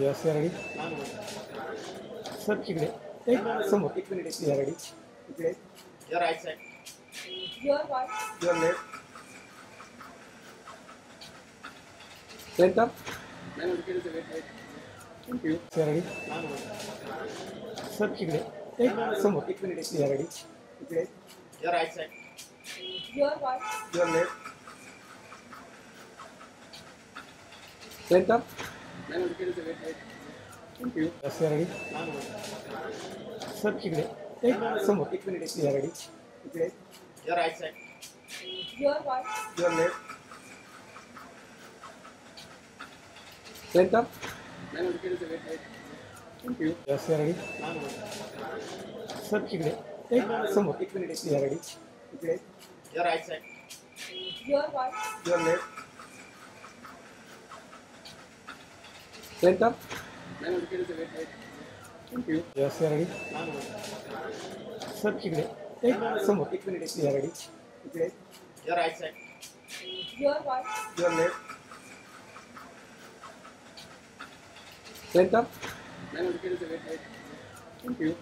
Yes ready sir इकडे एक समोर एक मिनिट या रेडी इकडे Your right side. Your what? Your left centre the wait, wait. Ready sir इकडे एक समोर एक मिनिट या रेडी इकडे Your right side. Your what? Your left centre Ma'am, look at the wait, wait. Thank you yes ready sir इकडे एक समोर एक मिनिट या रेडी इकडे Your right side. Your what? Your left centre Ma'am, look at the wait, wait. Thank you yes ready sir इकडे एक समोर एक मिनिट या रेडी इकडे Your right side. Your what? Your left centre sir इकडे एक समोर एक मिनिट या रेडी इकडे Your right side. Your what? Your left centre look at